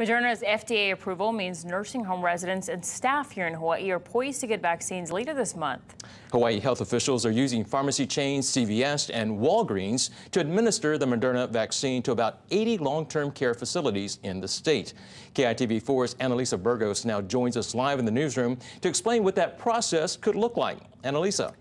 Moderna's FDA approval means nursing home residents and staff here in Hawaii are poised to get vaccines later this month. Hawaii health officials are using pharmacy chains CVS and Walgreens to administer the Moderna vaccine to about 80 long-term care facilities in the state. KITV4's Annalisa Burgos now joins us live in the newsroom to explain what that process could look like. Annalisa.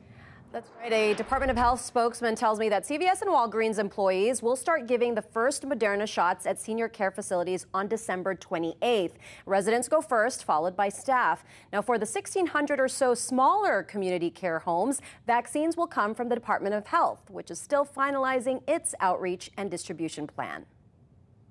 That's right. A Department of Health spokesman tells me that CVS and Walgreens employees will start giving the first Moderna shots at senior care facilities on December 28th. Residents go first, followed by staff. Now, for the 1,600 or so smaller community care homes, vaccines will come from the Department of Health, which is still finalizing its outreach and distribution plan.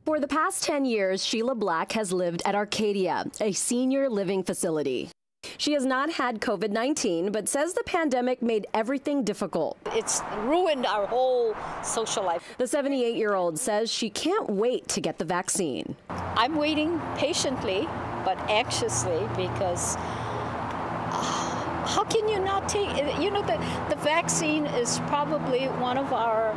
For the past 10 years, Sheila Black has lived at Arcadia, a senior living facility. She has not had COVID 19, but says the pandemic made everything difficult. It's ruined our whole social life. The 78 year old says she can't wait to get the vaccine. I'm waiting patiently but anxiously because uh, how can you not take you know the, the vaccine is probably one of our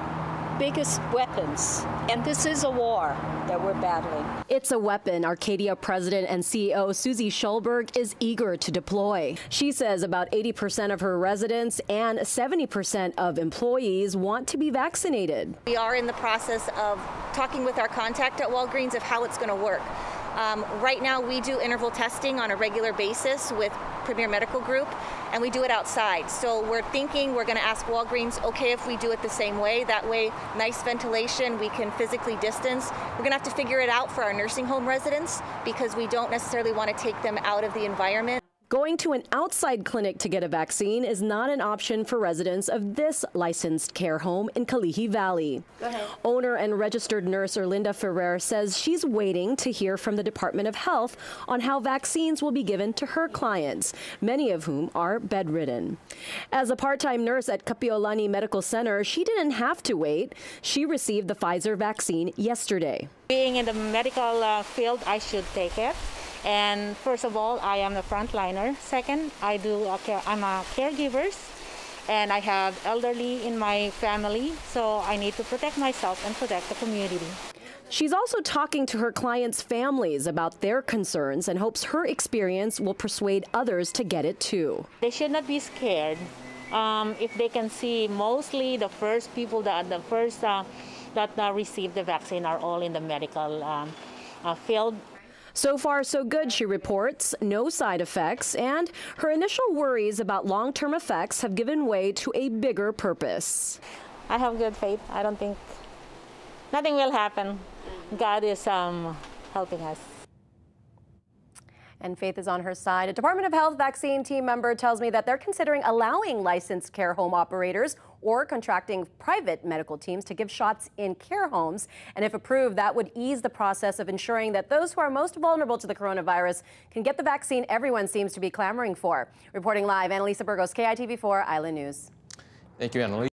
biggest weapons. And this is a war that we're battling. It's a weapon Arcadia president and CEO Susie Schulberg is eager to deploy. She says about 80% of her residents and 70% of employees want to be vaccinated. We are in the process of talking with our contact at Walgreens of how it's going to work. Um, right now, we do interval testing on a regular basis with Premier Medical Group, and we do it outside. So we're thinking we're going to ask Walgreens, okay, if we do it the same way, that way, nice ventilation, we can physically distance. We're going to have to figure it out for our nursing home residents because we don't necessarily want to take them out of the environment. Going to an outside clinic to get a vaccine is not an option for residents of this licensed care home in Kalihi Valley. Owner and registered nurse Erlinda Ferrer says she's waiting to hear from the Department of Health on how vaccines will be given to her clients, many of whom are bedridden. As a part-time nurse at Kapiolani Medical Center, she didn't have to wait. She received the Pfizer vaccine yesterday. Being in the medical uh, field, I should take it. And first of all, I am the frontliner. Second, I do a care, I'm a caregiver and I have elderly in my family, so I need to protect myself and protect the community. She's also talking to her clients' families about their concerns and hopes her experience will persuade others to get it too. They should not be scared. Um, if they can see mostly the first people that the first uh, that uh, receive the vaccine are all in the medical um, uh, field so far, so good, she reports. No side effects, and her initial worries about long term effects have given way to a bigger purpose. I have good faith. I don't think nothing will happen. God is um, helping us and Faith is on her side. A Department of Health vaccine team member tells me that they're considering allowing licensed care home operators or contracting private medical teams to give shots in care homes. And if approved, that would ease the process of ensuring that those who are most vulnerable to the coronavirus can get the vaccine everyone seems to be clamoring for. Reporting live, Annalisa Burgos, KITV4 Island News. Thank you, Annalisa.